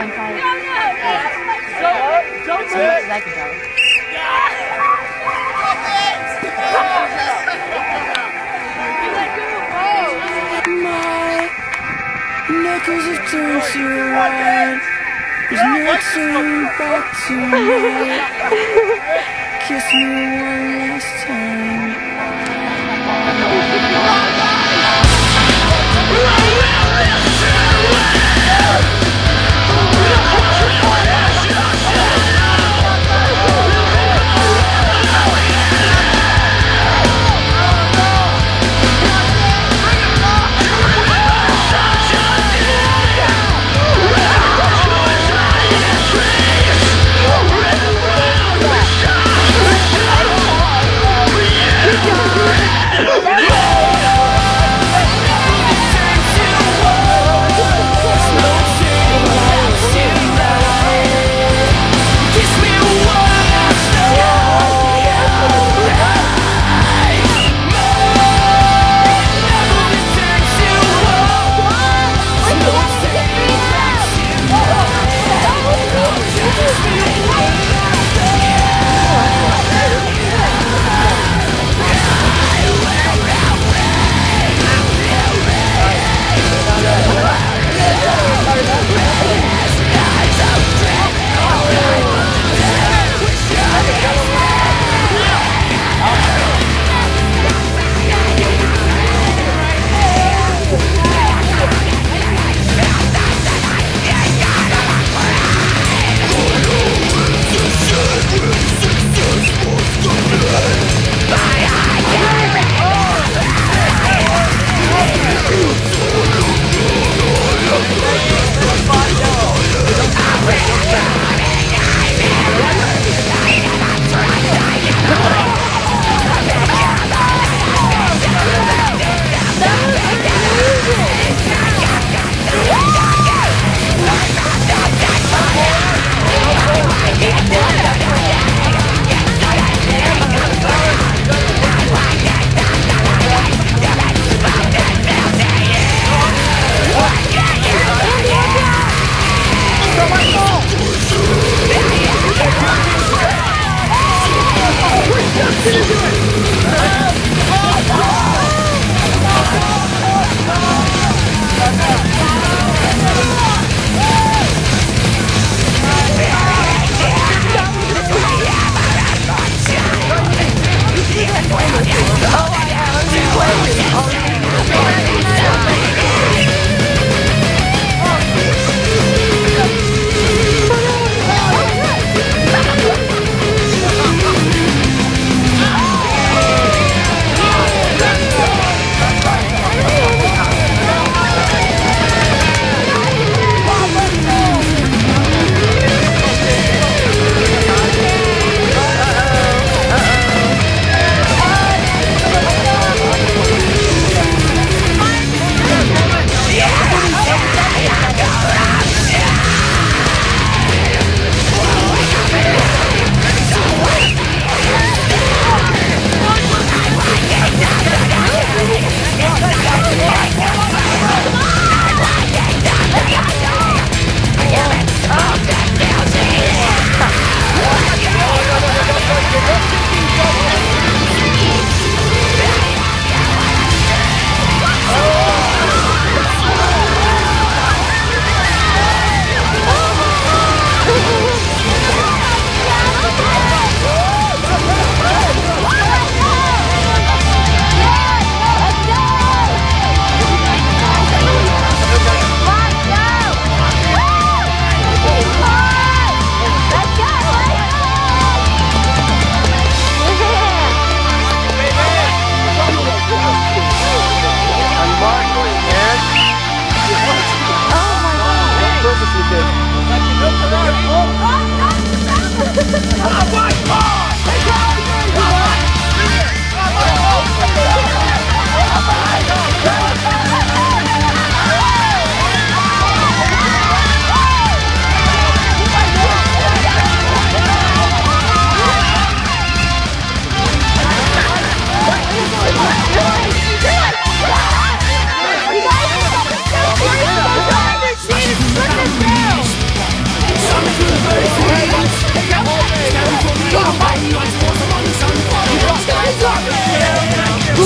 and uh, it. Don't, don't as. Knuckles have turned to red There's back to me Kiss me one last time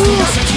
Ooh.